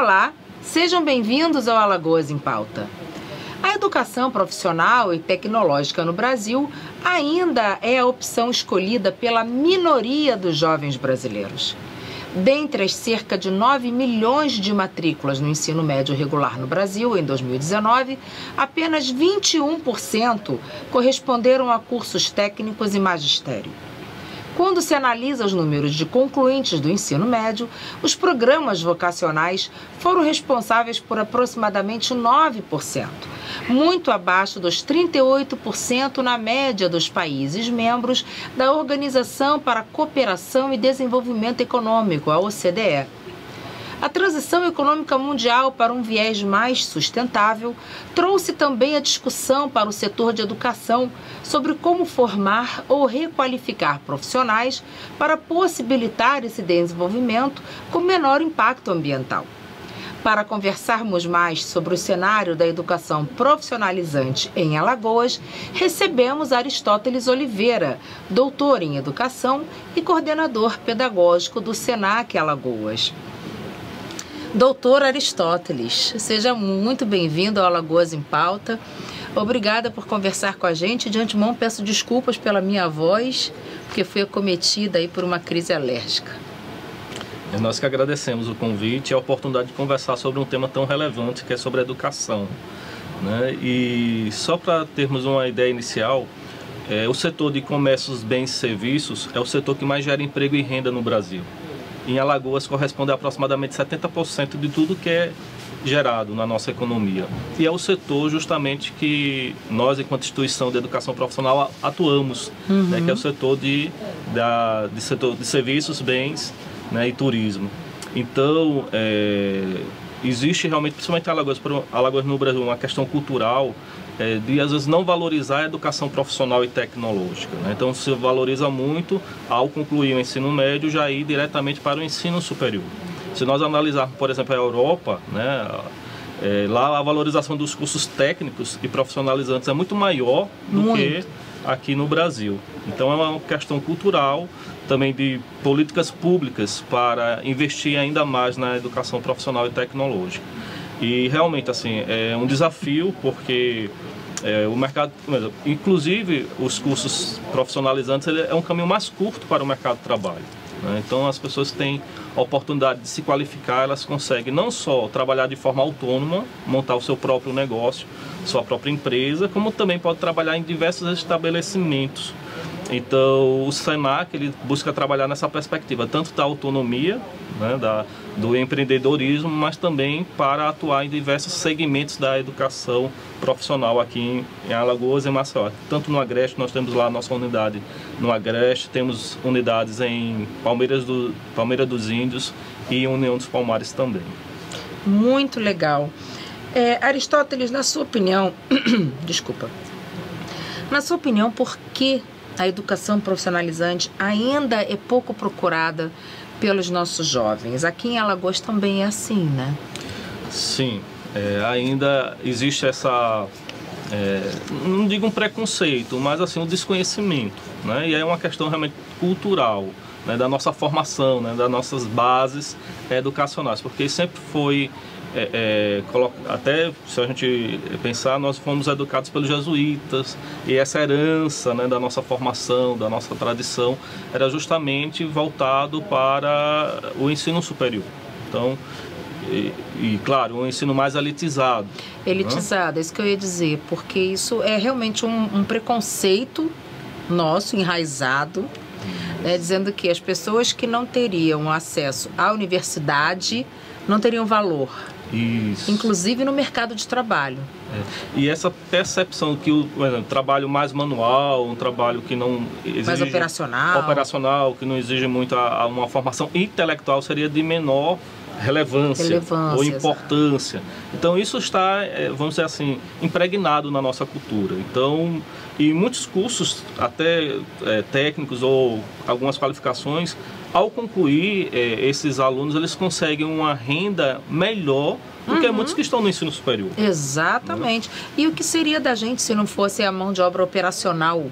Olá, sejam bem-vindos ao Alagoas em Pauta. A educação profissional e tecnológica no Brasil ainda é a opção escolhida pela minoria dos jovens brasileiros. Dentre as cerca de 9 milhões de matrículas no ensino médio regular no Brasil em 2019, apenas 21% corresponderam a cursos técnicos e magistério. Quando se analisa os números de concluintes do ensino médio, os programas vocacionais foram responsáveis por aproximadamente 9%, muito abaixo dos 38% na média dos países membros da Organização para a Cooperação e Desenvolvimento Econômico, a OCDE. A transição econômica mundial para um viés mais sustentável trouxe também a discussão para o setor de educação sobre como formar ou requalificar profissionais para possibilitar esse desenvolvimento com menor impacto ambiental. Para conversarmos mais sobre o cenário da educação profissionalizante em Alagoas, recebemos Aristóteles Oliveira, doutor em educação e coordenador pedagógico do SENAC Alagoas. Doutor Aristóteles, seja muito bem-vindo ao Alagoas em Pauta. Obrigada por conversar com a gente. De antemão, peço desculpas pela minha voz, porque fui acometida aí por uma crise alérgica. É nós que agradecemos o convite e a oportunidade de conversar sobre um tema tão relevante que é sobre a educação. Né? E só para termos uma ideia inicial, é, o setor de comércios, bens e serviços é o setor que mais gera emprego e renda no Brasil em Alagoas corresponde a aproximadamente 70% de tudo que é gerado na nossa economia. E é o setor justamente que nós, enquanto instituição de educação profissional, atuamos, uhum. né, que é o setor de, da, de, setor de serviços, bens né, e turismo. Então, é, existe realmente, principalmente em Alagoas, Alagoas no Brasil, uma questão cultural é, de às vezes não valorizar a educação profissional e tecnológica. Né? Então se valoriza muito ao concluir o ensino médio já ir diretamente para o ensino superior. Se nós analisarmos, por exemplo, a Europa, né, é, lá a valorização dos cursos técnicos e profissionalizantes é muito maior do muito. que aqui no Brasil. Então é uma questão cultural, também de políticas públicas para investir ainda mais na educação profissional e tecnológica. E realmente assim é um desafio porque é, o mercado, inclusive os cursos profissionalizantes, ele é um caminho mais curto para o mercado de trabalho. Né? Então as pessoas têm a oportunidade de se qualificar, elas conseguem não só trabalhar de forma autônoma, montar o seu próprio negócio, sua própria empresa, como também pode trabalhar em diversos estabelecimentos então, o SENAC ele busca trabalhar nessa perspectiva, tanto da autonomia, né, da, do empreendedorismo, mas também para atuar em diversos segmentos da educação profissional aqui em, em Alagoas e Maceió. Tanto no Agreste, nós temos lá a nossa unidade no Agreste, temos unidades em Palmeiras, do, Palmeira dos Índios e União dos Palmares também. Muito legal. É, Aristóteles, na sua opinião, desculpa, na sua opinião, por que a educação profissionalizante ainda é pouco procurada pelos nossos jovens. Aqui em Alagoas também é assim, né? Sim, é, ainda existe essa, é, não digo um preconceito, mas assim um desconhecimento, né? E é uma questão realmente cultural. Né, da nossa formação, né, das nossas bases educacionais, porque sempre foi é, é, até se a gente pensar, nós fomos educados pelos jesuítas e essa herança né, da nossa formação, da nossa tradição, era justamente voltado para o ensino superior. Então, e, e claro, um ensino mais elitizado. Elitizado, né? é isso que eu ia dizer, porque isso é realmente um, um preconceito nosso, enraizado, né, dizendo que as pessoas que não teriam acesso à universidade não teriam valor. Isso. Inclusive no mercado de trabalho. É. E essa percepção que o exemplo, trabalho mais manual, um trabalho que não exige mais operacional, operacional, que não exige muito a, a uma formação intelectual seria de menor relevância, relevância ou importância. Exatamente. Então isso está, é, vamos dizer assim, impregnado na nossa cultura. Então, e muitos cursos, até é, técnicos ou algumas qualificações, ao concluir é, esses alunos, eles conseguem uma renda melhor do uhum. que muitos que estão no ensino superior. Exatamente. E o que seria da gente se não fosse a mão de obra operacional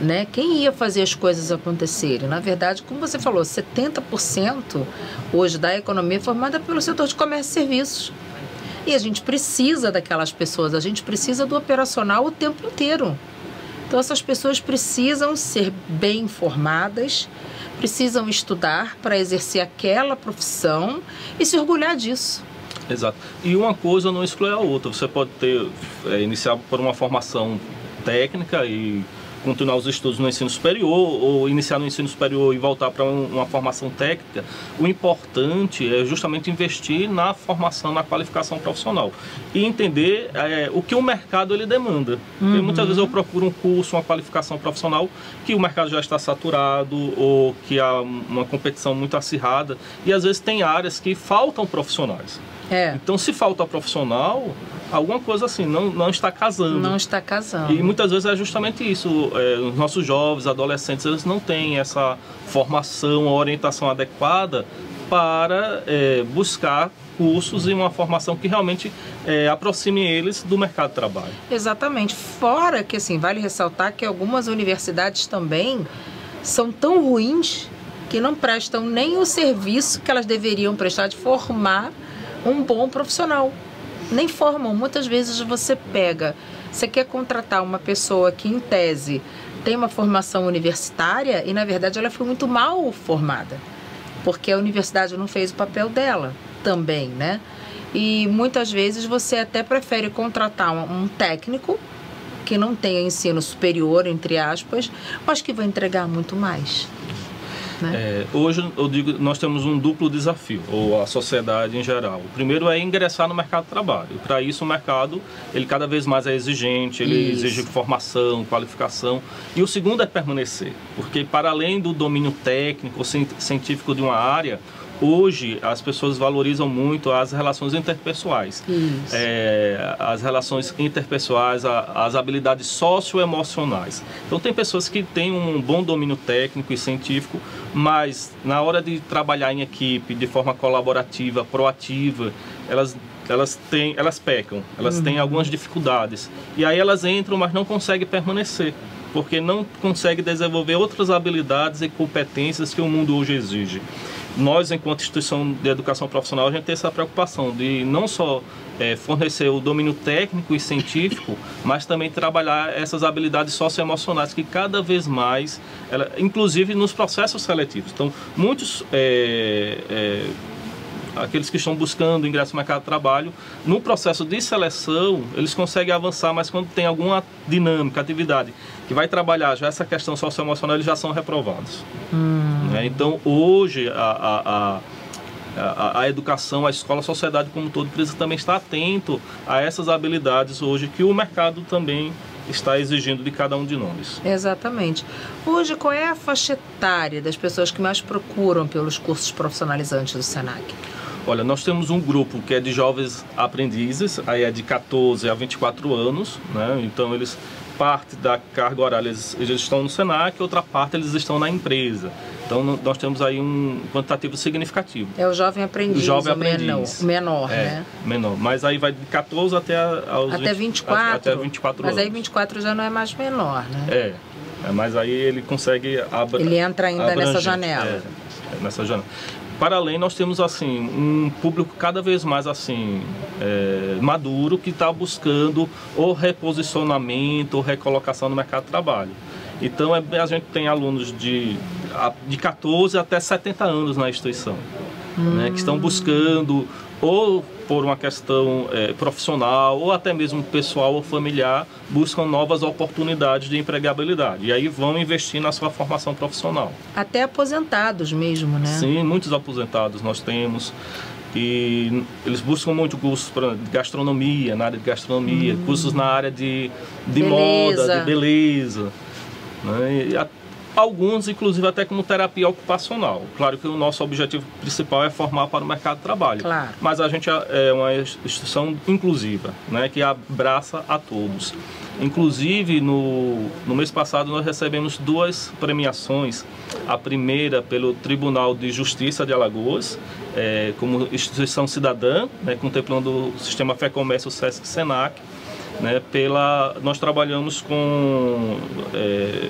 Né? Quem ia fazer as coisas acontecerem? Na verdade, como você falou, 70% hoje da economia é formada pelo setor de comércio e serviços. E a gente precisa daquelas pessoas, a gente precisa do operacional o tempo inteiro. Então, essas pessoas precisam ser bem informadas, precisam estudar para exercer aquela profissão e se orgulhar disso. Exato. E uma coisa não exclui a outra. Você pode ter é, iniciar por uma formação técnica e continuar os estudos no ensino superior ou iniciar no ensino superior e voltar para uma formação técnica, o importante é justamente investir na formação, na qualificação profissional e entender é, o que o mercado ele demanda. Uhum. Muitas vezes eu procuro um curso, uma qualificação profissional que o mercado já está saturado ou que há uma competição muito acirrada e às vezes tem áreas que faltam profissionais. É. Então, se falta profissional, alguma coisa assim, não, não está casando. Não está casando. E muitas vezes é justamente isso. É, os nossos jovens, adolescentes, eles não têm essa formação, orientação adequada para é, buscar cursos e uma formação que realmente é, aproxime eles do mercado de trabalho. Exatamente. Fora que, assim, vale ressaltar que algumas universidades também são tão ruins que não prestam nem o serviço que elas deveriam prestar de formar um bom profissional. Nem formam. Muitas vezes você pega, você quer contratar uma pessoa que, em tese, tem uma formação universitária e, na verdade, ela foi muito mal formada, porque a universidade não fez o papel dela também, né? E muitas vezes você até prefere contratar um técnico que não tenha ensino superior, entre aspas, mas que vai entregar muito mais. Né? É, hoje eu digo nós temos um duplo desafio, ou a sociedade em geral. O primeiro é ingressar no mercado de trabalho. Para isso o mercado ele cada vez mais é exigente, ele isso. exige formação, qualificação. E o segundo é permanecer, porque para além do domínio técnico ou científico de uma área, hoje as pessoas valorizam muito as relações interpessoais. É, as relações interpessoais, a, as habilidades socioemocionais. Então tem pessoas que têm um bom domínio técnico e científico, mas na hora de trabalhar em equipe, de forma colaborativa, proativa, elas elas têm, elas pecam, elas uhum. têm algumas dificuldades. E aí elas entram, mas não conseguem permanecer porque não conseguem desenvolver outras habilidades e competências que o mundo hoje exige nós, enquanto instituição de educação profissional, a gente tem essa preocupação de não só é, fornecer o domínio técnico e científico, mas também trabalhar essas habilidades socioemocionais que cada vez mais, ela, inclusive nos processos seletivos. Então, muitos é, é, aqueles que estão buscando ingresso no mercado de trabalho, no processo de seleção, eles conseguem avançar, mas quando tem alguma dinâmica, atividade que vai trabalhar já essa questão socioemocional, eles já são reprovados. Hum. Né? Então, hoje, a, a, a, a, educação, a escola, a sociedade como um todo precisa também estar atento a essas habilidades hoje que o mercado também está exigindo de cada um de nós. Exatamente. Hoje, qual é a faixa etária das pessoas que mais procuram pelos cursos profissionalizantes do SENAC? Olha, nós temos um grupo que é de jovens aprendizes, aí é de 14 a 24 anos, né? Então eles parte da carga horária eles, eles estão no Senac, outra parte eles estão na empresa. Então nós temos aí um quantitativo significativo. É o jovem aprendiz, o jovem aprendiz. menor, menor é, né? Menor, mas aí vai de 14 até aos até 24. até 24 mas anos. aí 24 já não é mais menor, né? É. é mas aí ele consegue abra, Ele entra ainda abranger, nessa janela. É, nessa janela. Para além, nós temos assim um público cada vez mais assim é, maduro que está buscando o reposicionamento ou recolocação no mercado de trabalho. Então, é, a gente tem alunos de, de 14 até 70 anos na instituição, hum. né, que estão buscando ou por uma questão é, profissional ou até mesmo pessoal ou familiar, buscam novas oportunidades de empregabilidade. E aí vão investir na sua formação profissional. Até aposentados mesmo, né? Sim, muitos aposentados nós temos. E eles buscam muito cursos de gastronomia, na área de gastronomia, hum. cursos na área de, de moda, de beleza. Né? E, alguns inclusive até como terapia ocupacional. Claro que o nosso objetivo principal é formar para o mercado de trabalho, claro. mas a gente é, é uma instituição inclusiva, né, que abraça a todos. Inclusive, no, no mês passado nós recebemos duas premiações. A primeira pelo Tribunal de Justiça de Alagoas, é, como instituição cidadã, né, contemplando o sistema Fé Comércio Sesc Senac. Né, pela, nós trabalhamos com é,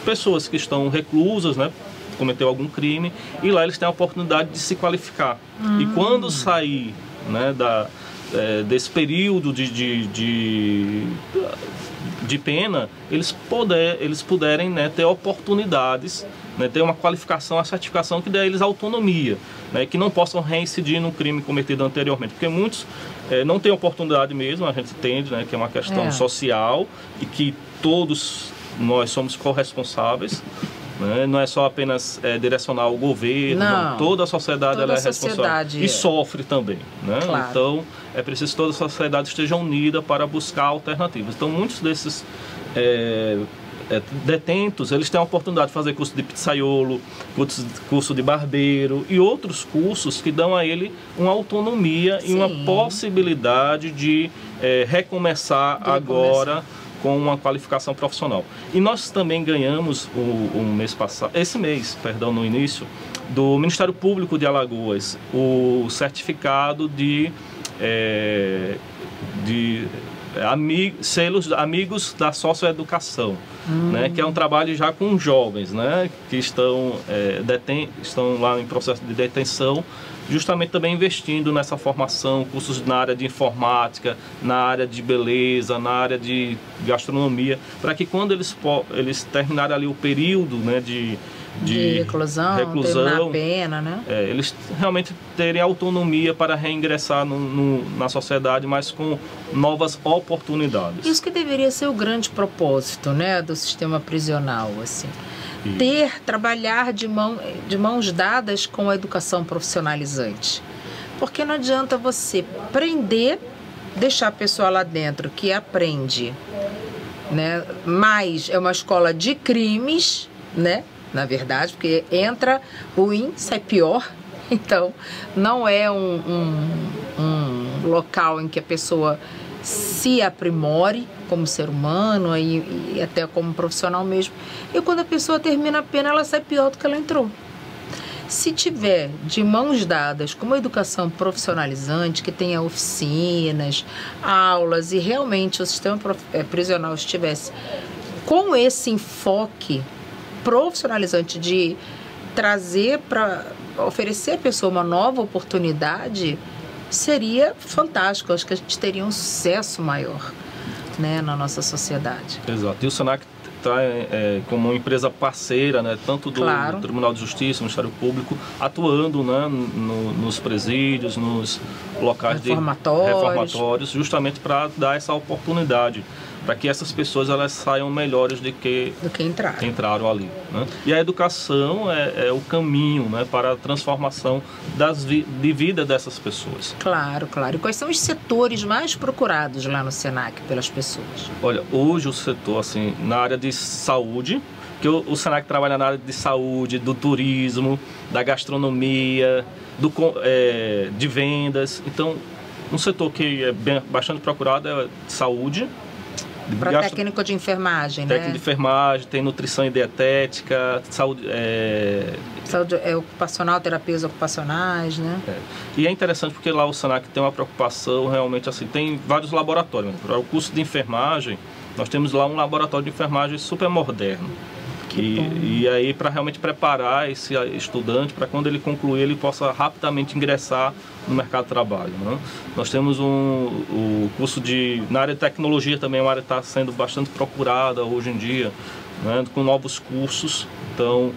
pessoas que estão reclusas, né? Cometeu algum crime e lá eles têm a oportunidade de se qualificar. Hum. E quando sair né, da, é, desse período de, de, de, de, pena, eles, poder, eles puderem né, ter oportunidades, né, ter uma qualificação, a certificação que dê a eles autonomia, né, que não possam reincidir no crime cometido anteriormente. Porque muitos é, não têm oportunidade mesmo, a gente entende né, que é uma questão é. social e que todos nós somos corresponsáveis. Né? Não é só apenas é, direcionar o governo, não. Não. toda a sociedade toda ela é responsável. E sofre também. Né? Claro. Então, é preciso que toda a sociedade esteja unida para buscar alternativas. Então, muitos desses é, é, detentos, eles têm a oportunidade de fazer curso de pizzaiolo, curso, de barbeiro e outros cursos que dão a ele uma autonomia Sim. e uma possibilidade de é, recomeçar agora. Começar com uma qualificação profissional. E nós também ganhamos o, o mês passado, esse mês, perdão, no início, do Ministério Público de Alagoas, o certificado de, é, de amig, selos amigos da socioeducação, hum. né, que é um trabalho já com jovens, né, que estão, é, deten, estão lá em processo de detenção justamente também investindo nessa formação, cursos na área de informática, na área de beleza, na área de gastronomia, para que quando eles, eles terminarem ali o período né, de, de, de reclusão, reclusão pena, né? É, eles realmente terem autonomia para reingressar no, no, na sociedade, mas com novas oportunidades. Isso que deveria ser o grande propósito, né, do sistema prisional, assim ter, trabalhar de, mão, de mãos dadas com a educação profissionalizante. Porque não adianta você prender, deixar a pessoa lá dentro que aprende, né? Mas é uma escola de crimes, né? Na verdade, porque entra ruim, sai pior. Então, não é um, um, um local em que a pessoa se aprimore como ser humano e, e, até como profissional mesmo. E quando a pessoa termina a pena, ela sai pior do que ela entrou. Se tiver de mãos dadas com uma educação profissionalizante, que tenha oficinas, aulas e realmente o sistema eh, prisional estivesse com esse enfoque profissionalizante de trazer para oferecer à pessoa uma nova oportunidade, seria fantástico. Acho que a gente teria um sucesso maior né, na nossa sociedade. Exato. E o SENAC está é, como uma empresa parceira, né, tanto do, claro. do, Tribunal de Justiça, Ministério Público, atuando né, no, nos presídios, nos locais reformatórios. de reformatórios, justamente para dar essa oportunidade para que essas pessoas elas saiam melhores do que, do que entraram. entraram ali. Né? E a educação é, é, o caminho né, para a transformação das vi de vida dessas pessoas. Claro, claro. E quais são os setores mais procurados lá no Senac pelas pessoas? Olha, hoje o setor, assim, na área de saúde, que o, o Senac trabalha na área de saúde, do turismo, da gastronomia, do, é, de vendas. Então, um setor que é bem, bastante procurado é saúde, para técnico de enfermagem, técnico né? de enfermagem, tem nutrição e dietética, saúde... É... Saúde é, ocupacional, terapias ocupacionais, né? É. E é interessante porque lá o SENAC tem uma preocupação realmente assim, tem vários laboratórios. Para o curso de enfermagem, nós temos lá um laboratório de enfermagem super moderno. E, e, aí para realmente preparar esse estudante para quando ele concluir ele possa rapidamente ingressar no mercado de trabalho. Né? Nós temos um, o curso de na área de tecnologia também é uma área que está sendo bastante procurada hoje em dia, né? com novos cursos. Então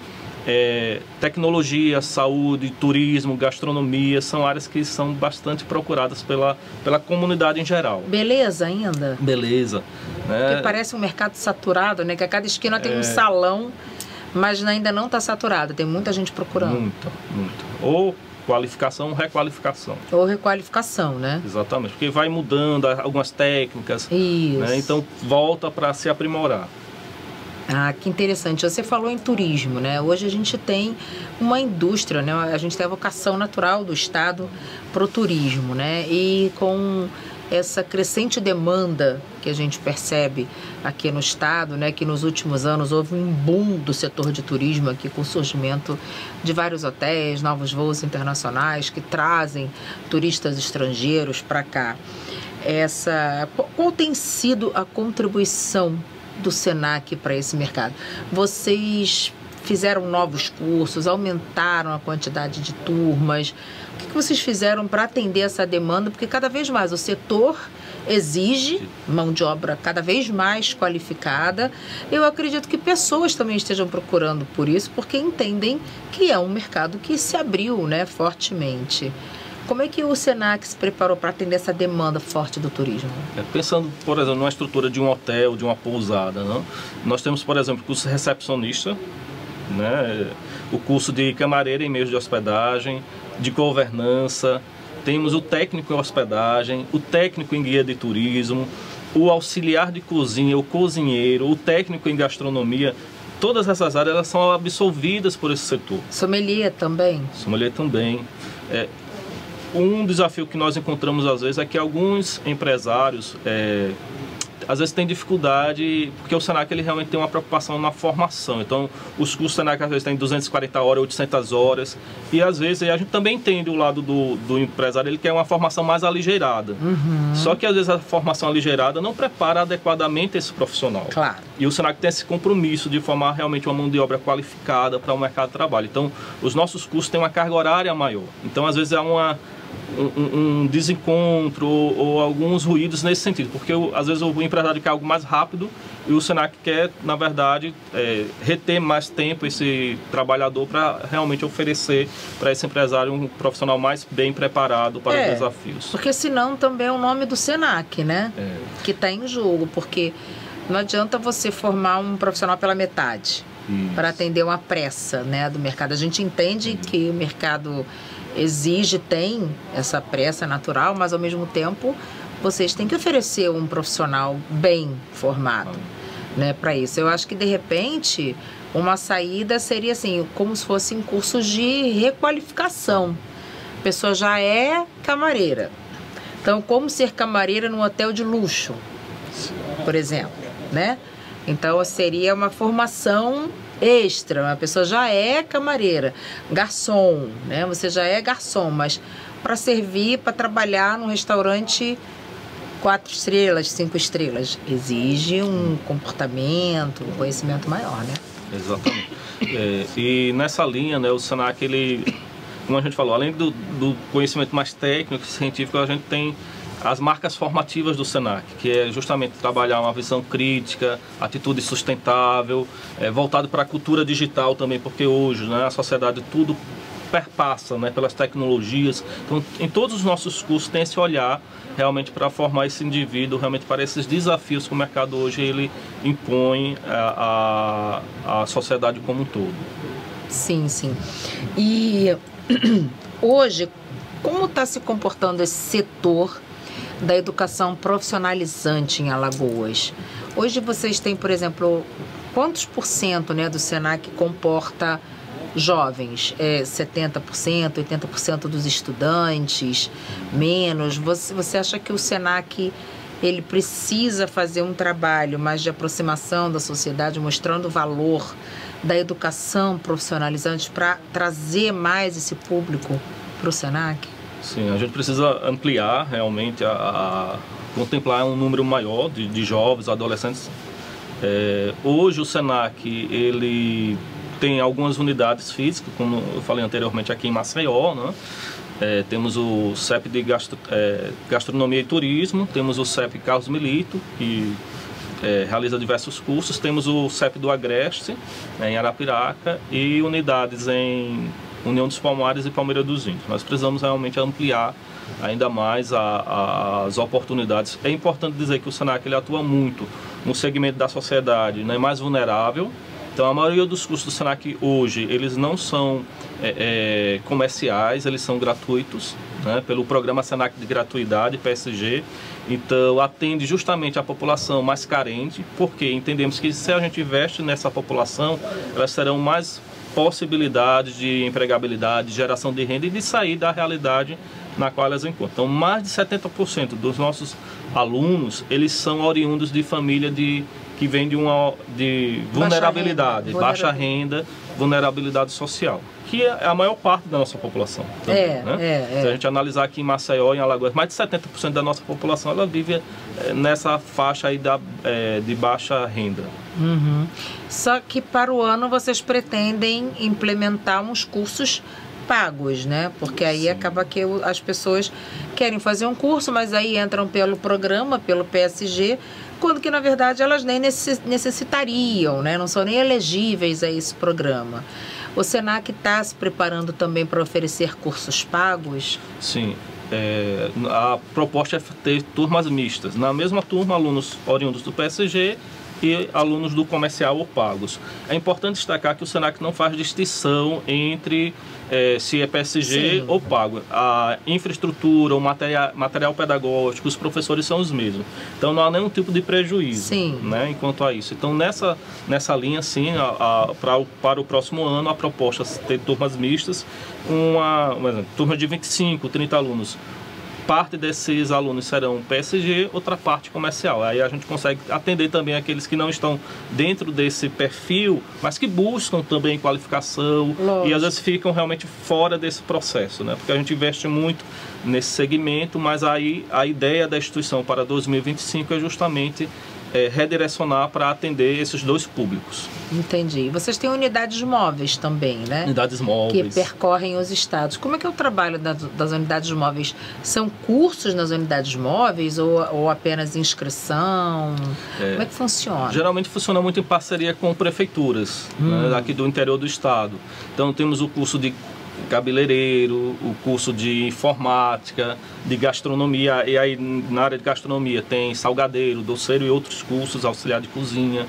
é, tecnologia, saúde, turismo, gastronomia são áreas que são bastante procuradas pela, pela comunidade em geral. Beleza ainda? Beleza. Né? Porque parece um mercado saturado, né? Que a cada esquina tem é... um salão, mas ainda não está saturado. Tem muita gente procurando. Muita, muita. Ou qualificação ou requalificação. Ou requalificação, né? Exatamente, porque vai mudando algumas técnicas. Isso. Né? Então volta para se aprimorar. Ah, que interessante. Você falou em turismo, né? Hoje a gente tem uma indústria, né? A gente tem a vocação natural do Estado para o turismo, né? E com essa crescente demanda que a gente percebe aqui no estado, né, que nos últimos anos houve um boom do setor de turismo aqui com o surgimento de vários hotéis, novos voos internacionais que trazem turistas estrangeiros para cá. Essa qual tem sido a contribuição do Senac para esse mercado? Vocês fizeram novos cursos, aumentaram a quantidade de turmas? O que vocês fizeram para atender essa demanda? Porque cada vez mais o setor exige mão de obra cada vez mais qualificada. Eu acredito que pessoas também estejam procurando por isso, porque entendem que é um mercado que se abriu né, fortemente. Como é que o Senac se preparou para atender essa demanda forte do turismo? É, pensando, por exemplo, numa estrutura de um hotel, de uma pousada, não? nós temos, por exemplo, curso recepcionista, né? o curso de camareira em meios de hospedagem, de governança, temos o técnico em hospedagem, o técnico em guia de turismo, o auxiliar de cozinha, o cozinheiro, o técnico em gastronomia. Todas essas áreas elas são absolvidas por esse setor. Sommelier também? Sommelier também. É, um desafio que nós encontramos às vezes é que alguns empresários é, às vezes tem dificuldade, porque o Senac ele realmente tem uma preocupação na formação. Então, os cursos Senac às vezes tem 240 horas, 800 horas, e às vezes a gente também entende o lado do, do empresário, ele quer uma formação mais aligeirada. Uhum. Só que às vezes a formação aligeirada não prepara adequadamente esse profissional. Claro. E o Senac tem esse compromisso de formar realmente uma mão de obra qualificada para o mercado de trabalho. Então, os nossos cursos têm uma carga horária maior. Então, às vezes há uma um, um desencontro ou, ou, alguns ruídos nesse sentido, porque às vezes o empresário quer algo mais rápido e o Senac quer, na verdade, é, reter mais tempo esse trabalhador para realmente oferecer para esse empresário um profissional mais bem preparado para é, os desafios. Porque senão também é o nome do Senac, né? É. Que está em jogo, porque não adianta você formar um profissional pela metade para atender uma pressa né, do mercado. A gente entende uhum. que o mercado exige, tem essa pressa natural, mas ao mesmo tempo vocês têm que oferecer um profissional bem formado né, para isso. Eu acho que de repente uma saída seria assim, como se fossem cursos de requalificação. A pessoa já é camareira. Então, como ser camareira num hotel de luxo, por exemplo, né? Então, seria uma formação extra, a pessoa já é camareira, garçom, né? Você já é garçom, mas para servir, para trabalhar num restaurante quatro estrelas, cinco estrelas, exige um comportamento, um conhecimento maior, né? Exatamente. É, e nessa linha, né, o Senac, ele, como a gente falou, além do, do conhecimento mais técnico, científico, a gente tem as marcas formativas do Senac, que é justamente trabalhar uma visão crítica, atitude sustentável, é, voltado para a cultura digital também, porque hoje né, a sociedade tudo perpassa né, pelas tecnologias. Então, em todos os nossos cursos tem esse olhar realmente para formar esse indivíduo, realmente para esses desafios que o mercado hoje ele impõe à, à sociedade como um todo. Sim, sim. E hoje, como está se comportando esse setor da educação profissionalizante em Alagoas. Hoje vocês têm, por exemplo, quantos por cento né, do SENAC comporta jovens? É 70%, 80% dos estudantes? Menos? Você, você acha que o SENAC ele precisa fazer um trabalho mais de aproximação da sociedade, mostrando o valor da educação profissionalizante para trazer mais esse público para o SENAC? Sim, a gente precisa ampliar realmente, a, a contemplar um número maior de, de jovens, adolescentes. É, hoje o SENAC, ele tem algumas unidades físicas, como eu falei anteriormente aqui em Maceió, né? É, temos o CEP de gastro, é, Gastronomia e Turismo, temos o CEP Carlos Milito, que é, realiza diversos cursos, temos o CEP do Agreste, né, em Arapiraca, e unidades em União dos Palmares e Palmeira dos Índios. Nós precisamos realmente ampliar ainda mais a, a, as oportunidades. É importante dizer que o SENAC ele atua muito no segmento da sociedade né, mais vulnerável. Então, a maioria dos cursos do SENAC hoje, eles não são é, é, comerciais, eles são gratuitos, né, pelo programa SENAC de gratuidade, PSG. Então, atende justamente a população mais carente, porque entendemos que se a gente investe nessa população, elas serão mais possibilidades de empregabilidade, de geração de renda e de sair da realidade na qual elas encontram. Então, mais de 70% dos nossos alunos, eles são oriundos de família de que vem de uma de vulnerabilidade, baixa renda, baixa renda vulnerabilidade social, que é a maior parte da nossa população. Também, é, né? é, é. Se a gente analisar aqui em Maceió, em Alagoas, mais de 70% da nossa população ela vive é, nessa faixa aí da, é, de baixa renda. Uhum. Só que para o ano vocês pretendem implementar uns cursos pagos, né? Porque aí Sim. acaba que as pessoas querem fazer um curso, mas aí entram pelo programa, pelo PSG, quando que na verdade elas nem necessitariam, né? Não são nem elegíveis a esse programa. O Senac está se preparando também para oferecer cursos pagos? Sim. É, a proposta é ter turmas mistas. Na mesma turma, alunos oriundos do PSG e alunos do comercial ou pagos. É importante destacar que o SENAC não faz distinção entre é, se é PSG Sim. ou pago. A infraestrutura, o material, material pedagógico, os professores são os mesmos. Então não há nenhum tipo de prejuízo sim. Né, enquanto a isso. Então nessa, nessa linha, sim, a, a, pra, para o próximo ano, a proposta é ter turmas mistas, uma, uma turma de 25, 30 alunos parte desses alunos serão PSG, outra parte comercial. Aí a gente consegue atender também aqueles que não estão dentro desse perfil, mas que buscam também qualificação Lógico. e às vezes ficam realmente fora desse processo, né? Porque a gente investe muito nesse segmento, mas aí a ideia da instituição para 2025 é justamente é, redirecionar para atender esses dois públicos. Entendi. Vocês têm unidades móveis também, né? Unidades móveis. Que percorrem os estados. Como é que é o trabalho das, das unidades móveis? São cursos nas unidades móveis ou, ou apenas inscrição? É, Como é que funciona? Geralmente funciona muito em parceria com prefeituras né, hum. né, aqui do interior do estado. Então temos o curso de cabeleireiro, o curso de informática, de gastronomia, e aí na área de gastronomia tem salgadeiro, doceiro e outros cursos, auxiliar de cozinha.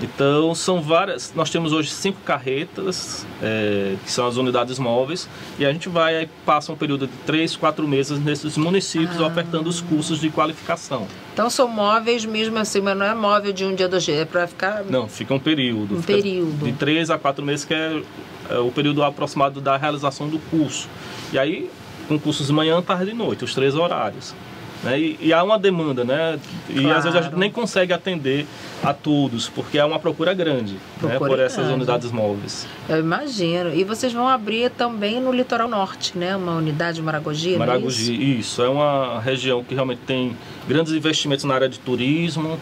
Então são várias. Nós temos hoje cinco carretas, é, que são as unidades móveis, e a gente vai aí passa um período de três, quatro meses nesses municípios ah. ofertando os cursos de qualificação. Então são móveis mesmo assim, mas não é móvel de um dia, dois dias, é para ficar. Não, fica um período. Um período. De três a quatro meses, que é é, o período aproximado da realização do curso. E aí, com cursos de manhã, tarde e noite, os três horários. Né? E, e, há uma demanda, né? E claro. às vezes a gente nem consegue atender a todos, porque há uma procura grande procura né? por essas grande. unidades móveis. Eu imagino. E vocês vão abrir também no litoral norte, né? Uma unidade Maragogi, Maragogi, é isso? isso. É uma região que realmente tem grandes investimentos na área de turismo,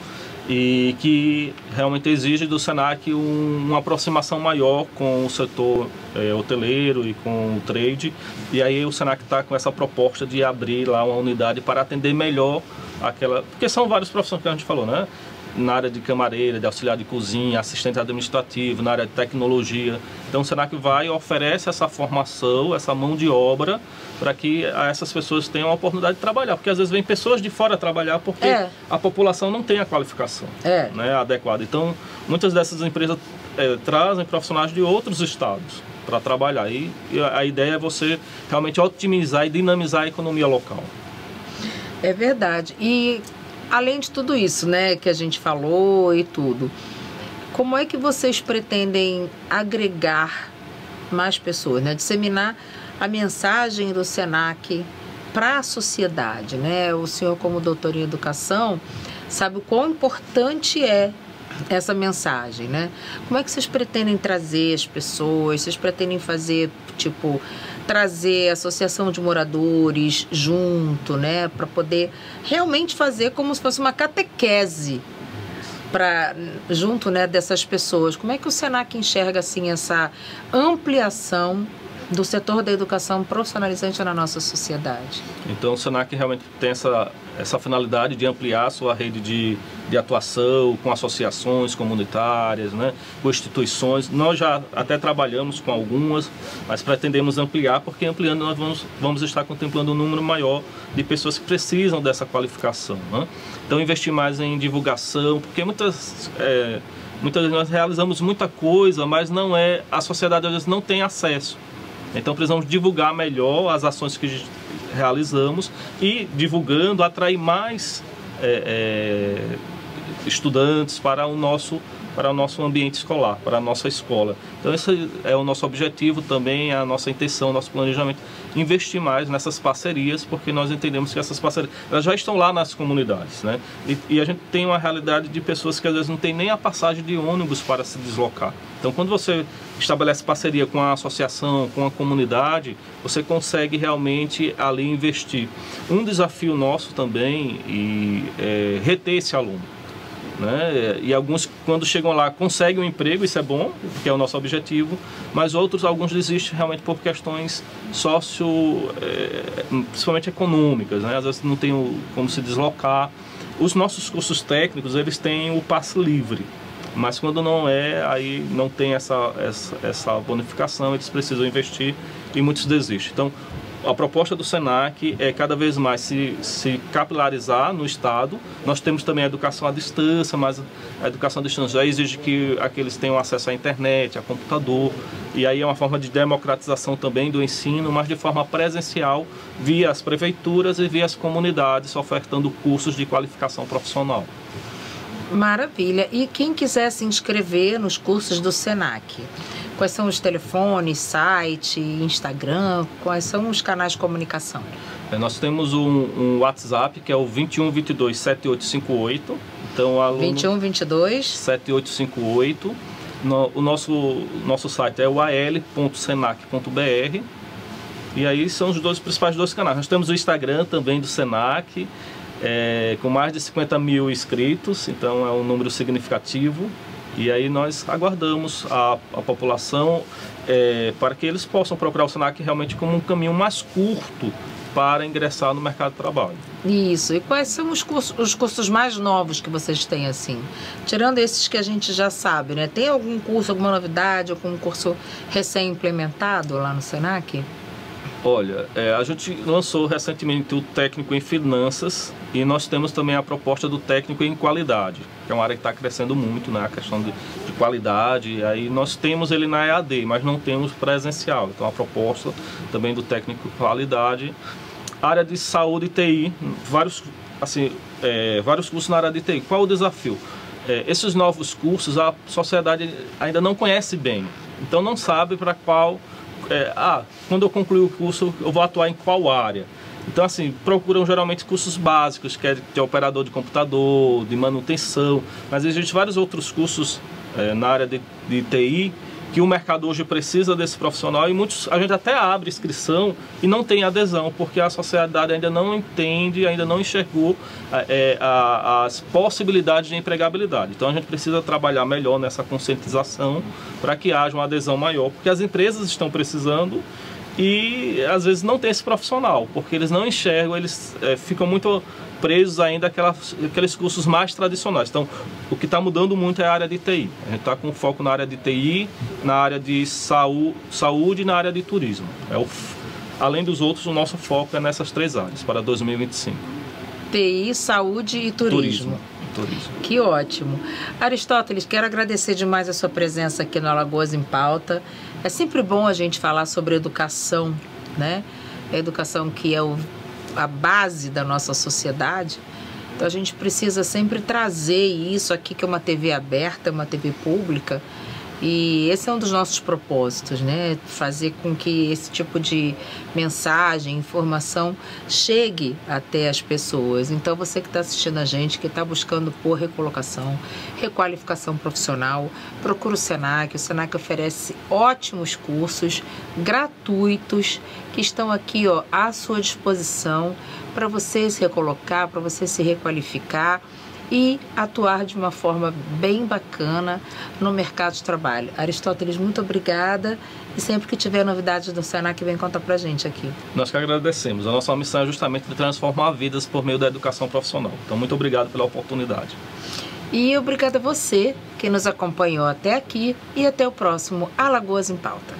e que realmente exige do Senac um, uma aproximação maior com o setor é, hoteleiro e com o trade. E aí o Senac está com essa proposta de abrir lá uma unidade para atender melhor aquela. Porque são vários profissionais que a gente falou, né? Na área de camareira, de auxiliar de cozinha, assistente administrativo, na área de tecnologia. Então o Senac vai e oferece essa formação, essa mão de obra para que essas pessoas tenham a oportunidade de trabalhar, porque às vezes vem pessoas de fora trabalhar porque é. a população não tem a qualificação é. né, adequada. Então muitas dessas empresas é, trazem profissionais de outros estados para trabalhar e, e a ideia é você realmente otimizar e dinamizar a economia local. É verdade. E além de tudo isso, né, que a gente falou e tudo, como é que vocês pretendem agregar mais pessoas, né, disseminar a mensagem do Senac para a sociedade, né? O senhor como doutor em educação sabe o quão importante é essa mensagem, né? Como é que vocês pretendem trazer as pessoas? Vocês pretendem fazer, tipo, trazer a associação de moradores junto, né, para poder realmente fazer como se fosse uma catequese para junto, né, dessas pessoas. Como é que o Senac enxerga assim essa ampliação do setor da educação profissionalizante na nossa sociedade. Então o SENAC realmente tem essa, essa finalidade de ampliar a sua rede de, de atuação com associações comunitárias, né, com instituições. Nós já até trabalhamos com algumas, mas pretendemos ampliar, porque ampliando nós vamos, vamos estar contemplando um número maior de pessoas que precisam dessa qualificação. Né? Então investir mais em divulgação, porque muitas... É, muitas vezes nós realizamos muita coisa, mas não é a sociedade às vezes não tem acesso. Então precisamos divulgar melhor as ações que realizamos e divulgando atrair mais é, é, estudantes para o nosso para o nosso ambiente escolar, para a nossa escola. Então esse é o nosso objetivo também, a nossa intenção, nosso planejamento, investir mais nessas parcerias, porque nós entendemos que essas parcerias elas já estão lá nas comunidades, né? E, e a gente tem uma realidade de pessoas que às vezes não tem nem a passagem de ônibus para se deslocar. Então quando você estabelece parceria com a associação, com a comunidade, você consegue realmente ali investir. Um desafio nosso também e é reter esse aluno. Né? E alguns, quando chegam lá, conseguem um emprego, isso é bom, que é o nosso objetivo, mas outros, alguns desistem realmente por questões socio, é, principalmente econômicas, né? às vezes não tem como se deslocar. Os nossos cursos técnicos, eles têm o passe livre, mas quando não é, aí não tem essa, essa, essa bonificação, eles precisam investir e muitos desistem. Então, a proposta do SENAC é cada vez mais se, se capilarizar no Estado. Nós temos também a educação à distância, mas a educação à distância já exige que aqueles tenham acesso à internet, a computador, e aí é uma forma de democratização também do ensino, mas de forma presencial, via as prefeituras e via as comunidades, ofertando cursos de qualificação profissional. Maravilha. E quem quiser se inscrever nos cursos do SENAC? Quais são os telefones, site, Instagram? Quais são os canais de comunicação? É, nós temos um, um, WhatsApp que é o 2122 7858. Então, aluno 2122 7858. No, o nosso, nosso site é o al.senac.br. E aí são os dois principais dois canais. Nós temos o Instagram também do Senac, é, com mais de 50 mil inscritos, então é um número significativo. E aí nós aguardamos a, a população é, para que eles possam procurar o SENAC realmente como um caminho mais curto para ingressar no mercado de trabalho. Isso. E quais são os cursos, os cursos mais novos que vocês têm assim? Tirando esses que a gente já sabe, né? Tem algum curso, alguma novidade, algum curso recém-implementado lá no SENAC? Olha, é, a gente lançou recentemente o técnico em finanças e nós temos também a proposta do técnico em qualidade, que é uma área que está crescendo muito, né? A questão de, de qualidade. Aí nós temos ele na EAD, mas não temos presencial. Então a proposta também do técnico em qualidade. Área de saúde e TI, vários, assim, é, vários cursos na área de TI. Qual o desafio? É, esses novos cursos a sociedade ainda não conhece bem, então não sabe para qual é, ah, quando eu concluir o curso, eu vou atuar em qual área? Então, assim, procuram geralmente cursos básicos, que é de operador de computador, de manutenção, mas existem vários outros cursos é, na área de, de TI que o mercado hoje precisa desse profissional e muitos a gente até abre inscrição e não tem adesão porque a sociedade ainda não entende, ainda não enxergou é, a, as possibilidades de empregabilidade. Então a gente precisa trabalhar melhor nessa conscientização para que haja uma adesão maior, porque as empresas estão precisando e às vezes não tem esse profissional, porque eles não enxergam, eles é, ficam muito presos ainda àquelas, àqueles cursos mais tradicionais. Então, o que está mudando muito é a área de TI. A gente está com foco na área de TI, na área de saúde, saúde e na área de turismo. É o, além dos outros, o nosso foco é nessas três áreas para 2025. TI, saúde e turismo. turismo. Turismo. Que ótimo. Aristóteles, quero agradecer demais a sua presença aqui no Alagoas em Pauta. É sempre bom a gente falar sobre educação, né? A educação que é o a base da nossa sociedade. Então a gente precisa sempre trazer isso aqui, que é uma TV aberta, uma TV pública, e esse é um dos nossos propósitos, né? Fazer com que esse tipo de mensagem, informação chegue até as pessoas. Então, você que está assistindo a gente, que está buscando por recolocação, requalificação profissional, procura o SENAC. O SENAC oferece ótimos cursos gratuitos que estão aqui ó, à sua disposição para você se recolocar, para você se requalificar e atuar de uma forma bem bacana no mercado de trabalho. Aristóteles, muito obrigada e sempre que tiver novidades do Senac, vem contar pra gente aqui. Nós que agradecemos. A nossa missão é justamente de transformar vidas por meio da educação profissional. Então, muito obrigado pela oportunidade. E obrigada a você que nos acompanhou até aqui e até o próximo Alagoas em Pauta.